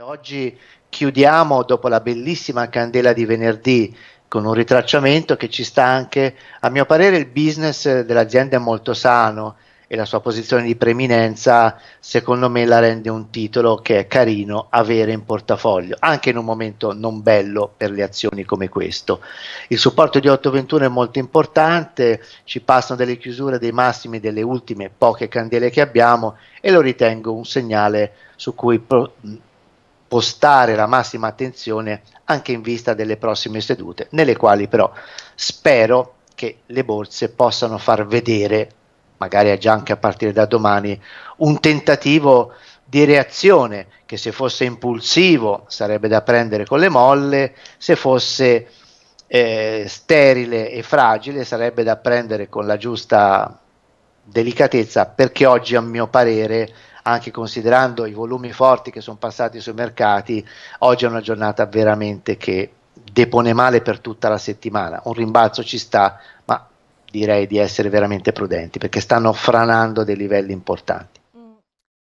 Oggi chiudiamo dopo la bellissima candela di venerdì con un ritracciamento che ci sta anche, a mio parere il business dell'azienda è molto sano e la sua posizione di preeminenza secondo me la rende un titolo che è carino avere in portafoglio, anche in un momento non bello per le azioni come questo. Il supporto di 821 è molto importante, ci passano delle chiusure dei massimi delle ultime poche candele che abbiamo e lo ritengo un segnale su cui pro- postare la massima attenzione anche in vista delle prossime sedute, nelle quali però spero che le borse possano far vedere, magari già anche a partire da domani, un tentativo di reazione che se fosse impulsivo sarebbe da prendere con le molle, se fosse eh, sterile e fragile sarebbe da prendere con la giusta delicatezza perché oggi a mio parere anche considerando i volumi forti che sono passati sui mercati, oggi è una giornata veramente che depone male per tutta la settimana. Un rimbalzo ci sta, ma direi di essere veramente prudenti perché stanno franando dei livelli importanti.